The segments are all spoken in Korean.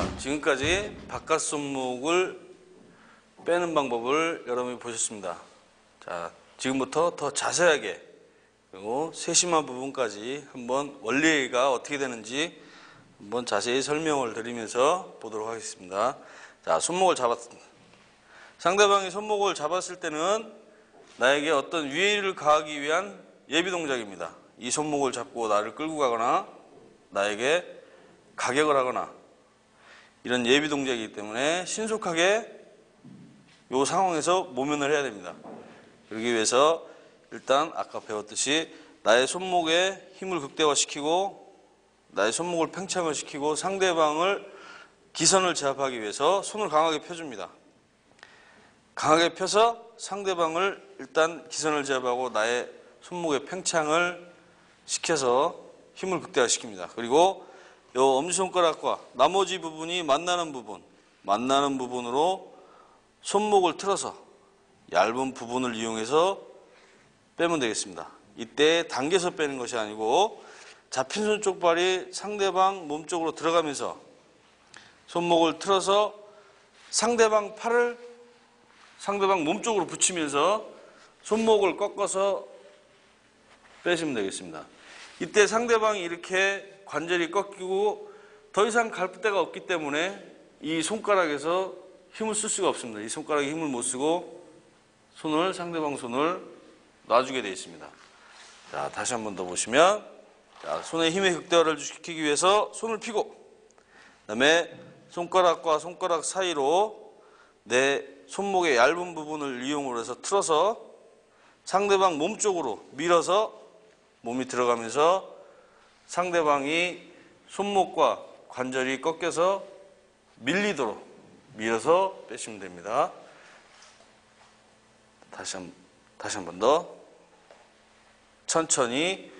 자, 지금까지 바깥 손목을 빼는 방법을 여러분이 보셨습니다. 자, 지금부터 더 자세하게 그리고 세심한 부분까지 한번 원리가 어떻게 되는지 한번 자세히 설명을 드리면서 보도록 하겠습니다. 자, 손목을 잡았습니다. 상대방이 손목을 잡았을 때는 나에게 어떤 위해를 가하기 위한 예비 동작입니다. 이 손목을 잡고 나를 끌고 가거나 나에게 가격을 하거나 이런 예비 동작이기 때문에 신속하게 이 상황에서 모면을 해야 됩니다. 그러기 위해서 일단 아까 배웠듯이 나의 손목에 힘을 극대화시키고 나의 손목을 팽창을 시키고 상대방을 기선을 제압하기 위해서 손을 강하게 펴줍니다. 강하게 펴서 상대방을 일단 기선을 제압하고 나의 손목의 팽창을 시켜서 힘을 극대화시킵니다. 그리고 이 엄지손가락과 나머지 부분이 만나는 부분, 만나는 부분으로 손목을 틀어서 얇은 부분을 이용해서 빼면 되겠습니다. 이때 당겨서 빼는 것이 아니고 잡힌 손 쪽 발이 상대방 몸 쪽으로 들어가면서 손목을 틀어서 상대방 팔을 상대방 몸 쪽으로 붙이면서 손목을 꺾어서 빼시면 되겠습니다. 이때 상대방이 이렇게 관절이 꺾이고 더 이상 갈 데가 없기 때문에 이 손가락에서 힘을 쓸 수가 없습니다. 이 손가락에 힘을 못 쓰고 손을 상대방 손을 놔주게 되어 있습니다. 자, 다시 한 번 더 보시면 자, 손의 힘의 극대화를 시키기 위해서 손을 펴고 그다음에 손가락과 손가락 사이로 내 손목의 얇은 부분을 이용을 해서 틀어서 상대방 몸 쪽으로 밀어서 몸이 들어가면서 상대방이 손목과 관절이 꺾여서 밀리도록 밀어서 빼시면 됩니다. 다시 한, 다시 한 번 더. 천천히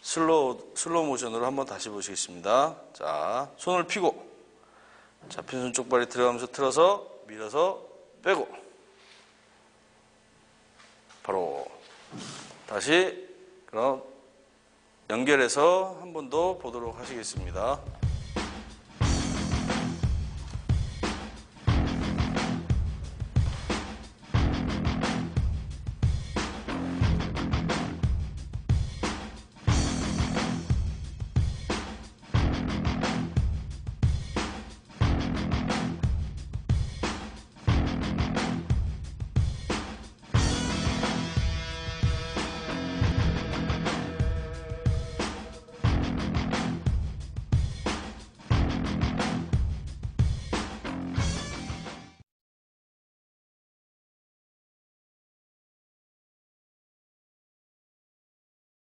슬로우, 슬로우 모션으로 한번 다시 보시겠습니다. 자, 손을 펴고 잡힌 손 쪽발이 들어가면서 틀어서 밀어서 빼고 바로 다시 그럼 연결해서 한 번 더 보도록 하시겠습니다.